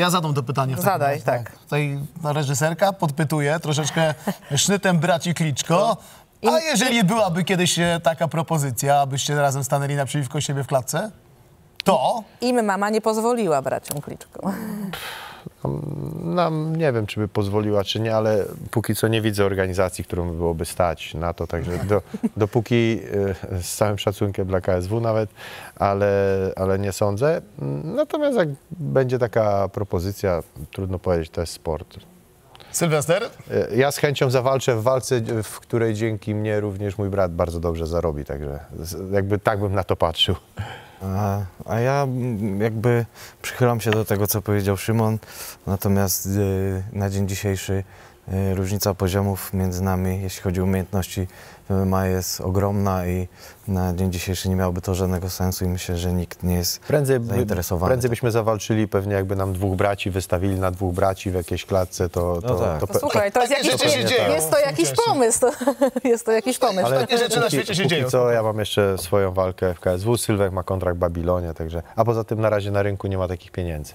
Ja zadam to pytanie. Zadaj, razie. tak. Tutaj reżyserka podpytuje troszeczkę sznytem braci Kliczko. A jeżeli byłaby kiedyś e, taka propozycja, abyście razem stanęli naprzeciwko siebie w klatce, to Im mama nie pozwoliła braciom Kliczko. Nam nie wiem, czy by pozwoliła, czy nie, ale póki co nie widzę organizacji, którą byłoby stać na to, także do, dopóki y, z całym szacunkiem dla KSW nawet, ale, ale nie sądzę. Natomiast jak będzie taka propozycja, trudno powiedzieć, to jest sport. Sylwester? Y, Ja z chęcią zawalczę w walce, w której dzięki mnie również mój brat bardzo dobrze zarobi, także jakby tak bym na to patrzył. A, a ja jakby przychylam się do tego, co powiedział Szymon, natomiast y, na dzień dzisiejszy różnica poziomów między nami, jeśli chodzi o umiejętności w MMA jest ogromna i na dzień dzisiejszy nie miałoby to żadnego sensu i myślę, że nikt nie jest Prędzej, by, zainteresowany. prędzej byśmy zawalczyli, pewnie jakby nam dwóch braci wystawili na dwóch braci w jakiejś klatce, to, to, No tak. to, No pe- słuchaj, to jest jakiś, rzeczy się dzieją jest to jakiś pomysł. To, jest to jakiś pomysł. Ale Takie rzeczy na świecie się dzieją. co ja mam jeszcze swoją walkę w KSW, Sylwek ma kontrakt w Babilonie, także, a poza tym na razie na rynku nie ma takich pieniędzy.